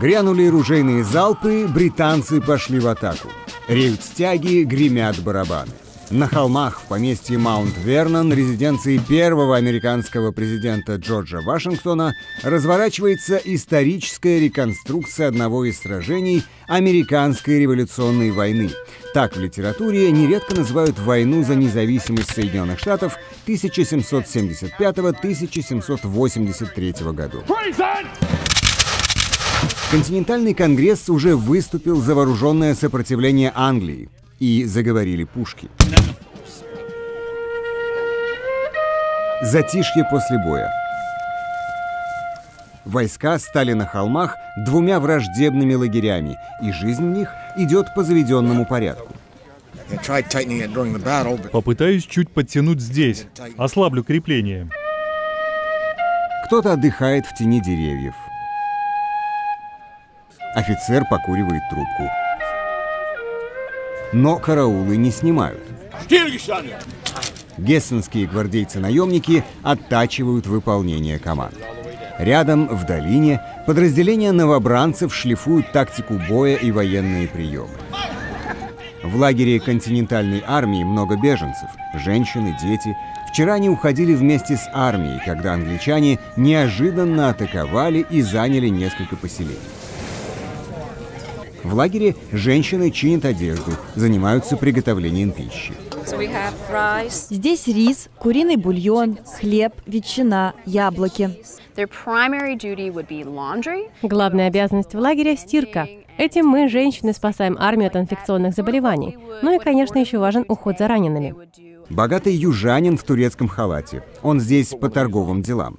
Грянули ружейные залпы, британцы пошли в атаку. Реют стяги, гремят барабаны. На холмах в поместье Маунт-Вернон, резиденции первого американского президента Джорджа Вашингтона, разворачивается историческая реконструкция одного из сражений Американской революционной войны. Так в литературе нередко называют войну за независимость Соединенных Штатов 1775-1783 годов. Континентальный конгресс уже выступил за вооруженное сопротивление Англии и заговорили пушки. Затишье после боя. Войска стали на холмах двумя враждебными лагерями, и жизнь в них идет по заведенному порядку. Попытаюсь чуть подтянуть здесь. Ослаблю крепление. Кто-то отдыхает в тени деревьев. Офицер покуривает трубку. Но караулы не снимают. Гессенские гвардейцы-наемники оттачивают выполнение команд. Рядом, в долине, подразделения новобранцев шлифуют тактику боя и военные приемы. В лагере континентальной армии много беженцев, женщины, дети. Вчера они уходили вместе с армией, когда англичане неожиданно атаковали и заняли несколько поселений. В лагере женщины чинят одежду, занимаются приготовлением пищи. Здесь рис, куриный бульон, хлеб, ветчина, яблоки. Главная обязанность в лагере – стирка. Этим мы, женщины, спасаем армию от инфекционных заболеваний. Ну и, конечно, еще важен уход за ранеными. Богатый южанин в турецком халате. Он здесь по торговым делам.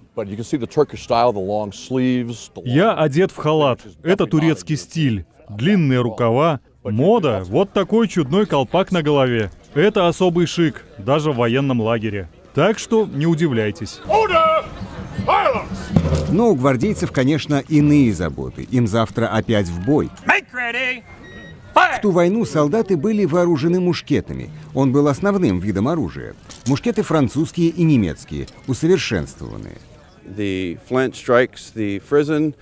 Я одет в халат. Это турецкий стиль. Длинные рукава, мода, вот такой чудной колпак на голове. Это особый шик, даже в военном лагере. Так что не удивляйтесь. Но у гвардейцев, конечно, иные заботы. Им завтра опять в бой. В ту войну солдаты были вооружены мушкетами. Он был основным видом оружия. Мушкеты французские и немецкие, усовершенствованные.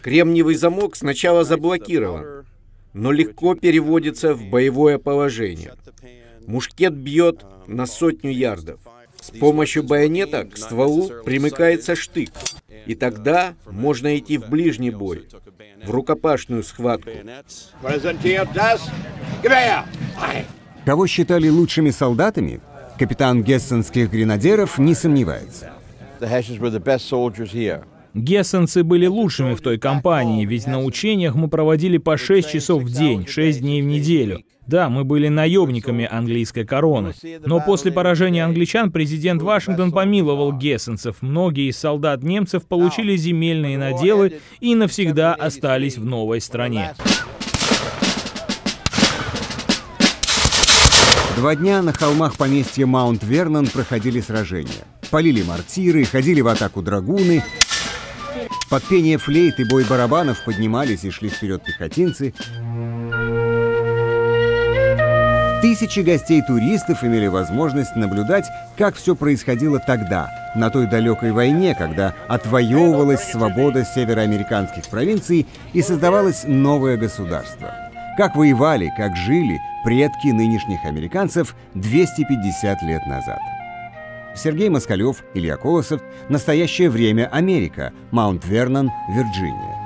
Кремниевый замок сначала заблокирован, но легко переводится в боевое положение. Мушкет бьет на сотню ярдов. С помощью байонета к стволу примыкается штык. И тогда можно идти в ближний бой, в рукопашную схватку. Кого считали лучшими солдатами, капитан гессенских гренадеров не сомневается. Гессенцы были лучшими в той кампании, ведь на учениях мы проводили по 6 часов в день, 6 дней в неделю. Да, мы были наемниками английской короны. Но после поражения англичан президент Вашингтон помиловал гессенцев. Многие из солдат немцев получили земельные наделы и навсегда остались в новой стране. Два дня на холмах поместья Маунт-Вернон проходили сражения. Полили мортиры, ходили в атаку драгуны. Под пение флейт и бой барабанов поднимались и шли вперед пехотинцы. Тысячи гостей-туристов имели возможность наблюдать, как все происходило тогда, на той далекой войне, когда отвоевывалась свобода североамериканских провинций и создавалось новое государство. Как воевали, как жили предки нынешних американцев 250 лет назад. Сергей Москалев, Илья Колосов. Настоящее время Америка. Маунт Вернон, Вирджиния.